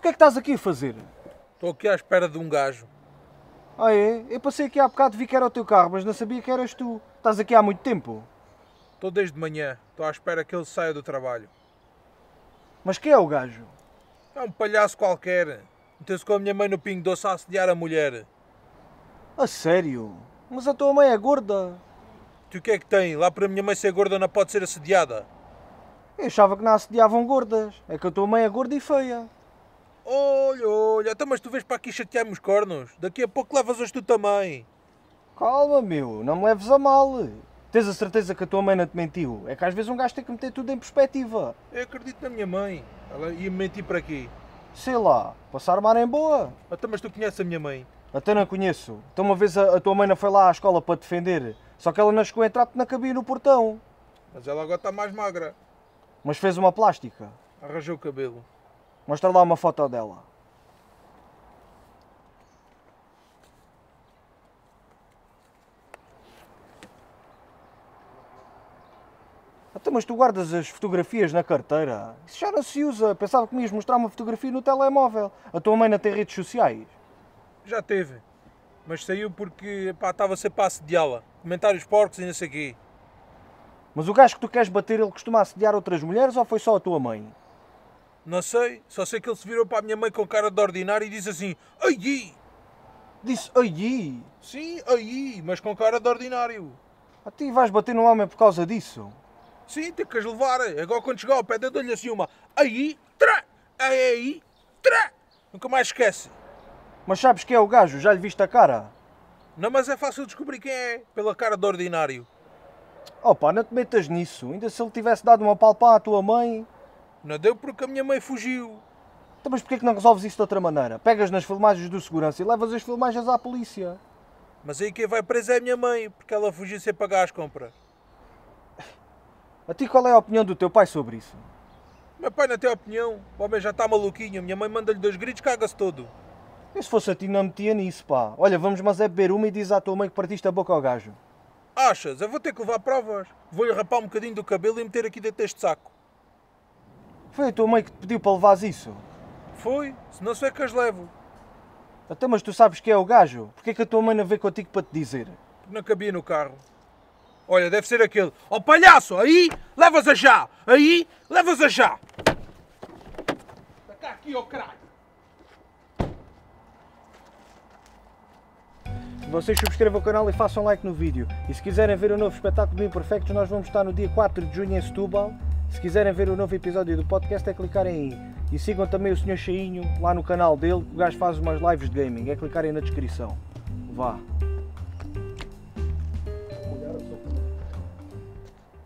o que é que estás aqui a fazer? Estou aqui à espera de um gajo. Ah é? Eu passei aqui há bocado, vi que era o teu carro, mas não sabia que eras tu. Estás aqui há muito tempo. Estou desde manhã. Estou à espera que ele saia do trabalho. Mas quem é o gajo? É um palhaço qualquer. Meteu-se com a minha mãe no pingo doce a assediar a mulher. A sério? Mas a tua mãe é gorda. Tu o que é que tem? Lá para a minha mãe ser gorda não pode ser assediada. Eu achava que não assediavam gordas. É que a tua mãe é gorda e feia. Olha, olha, então mas tu vês para aqui chatear-me os cornos? Daqui a pouco levas hoje tu também. Calma, meu, não me leves a mal. Tens a certeza que a tua mãe não te mentiu? É que às vezes um gajo tem que meter tudo em perspectiva. Eu acredito na minha mãe. Ela ia me mentir para quê? Sei lá, passar mar em boa. Então, mas tu conheces a minha mãe? Até não conheço. Então uma vez a, a tua mãe não foi lá à escola para te defender. Só que ela não chegou a entrar-te na cabine no portão. Mas ela agora está mais magra. Mas fez uma plástica. Arranjou o cabelo. Mostra lá uma foto dela. Então, mas tu guardas as fotografias na carteira? Isso já não se usa. Pensava que me ias mostrar uma fotografia no telemóvel. A tua mãe não tem redes sociais. Já teve. Mas saiu porque pá, estava sempre a assediá-la. Comentários porcos e não sei o quê. Mas o gajo que tu queres bater, ele costuma assediar outras mulheres ou foi só a tua mãe? Não sei, só sei que ele se virou para a minha mãe com cara de ordinário e disse assim: Ai! Disse, ai, Sim, ai, mas com cara de ordinário. a ti vais bater no homem por causa disso? Sim, tem que as levar. Agora quando chegar ao pé dou-lhe assim uma aí, trá, aí, trá. Nunca mais esquece. Mas sabes quem é o gajo? Já lhe viste a cara? Não, mas é fácil descobrir quem é, pela cara de ordinário. Opa, não te metas nisso. Ainda se ele tivesse dado uma palpá à tua mãe. Não deu porque a minha mãe fugiu. Então, mas porquê que não resolves isso de outra maneira? Pegas nas filmagens do segurança e levas as filmagens à polícia. Mas aí quem vai preso é a minha mãe, porque ela fugiu sem pagar as compras. A ti qual é a opinião do teu pai sobre isso? Meu pai não tem opinião. O homem já está maluquinho. Minha mãe manda-lhe dois gritos, caga-se todo. E se fosse a ti não metia nisso, pá. Olha, vamos mas é beber uma e diz à tua mãe que partiste a boca ao gajo. Achas? Eu vou ter que levar provas. Vou-lhe rapar um bocadinho do cabelo e meter aqui dentro deste saco. Foi a tua mãe que te pediu para levares isso? Foi, se não sou é que as levo. Até mas tu sabes que é o gajo? Porquê que a tua mãe não veio contigo para te dizer? Porque não cabia no carro. Olha, deve ser aquele. Ó oh, palhaço, aí levas a já. Aí levas a já. Está cá aqui, ó oh, caralho. Vocês subscrevam o canal e façam like no vídeo. E se quiserem ver o novo espetáculo do Imperfectos, nós vamos estar no dia 4 de junho em Setúbal. Se quiserem ver o novo episódio do podcast, é clicarem aí. E sigam também o Sr. Cheinho lá no canal dele, o gajo faz umas lives de gaming. É clicarem na descrição. Vá.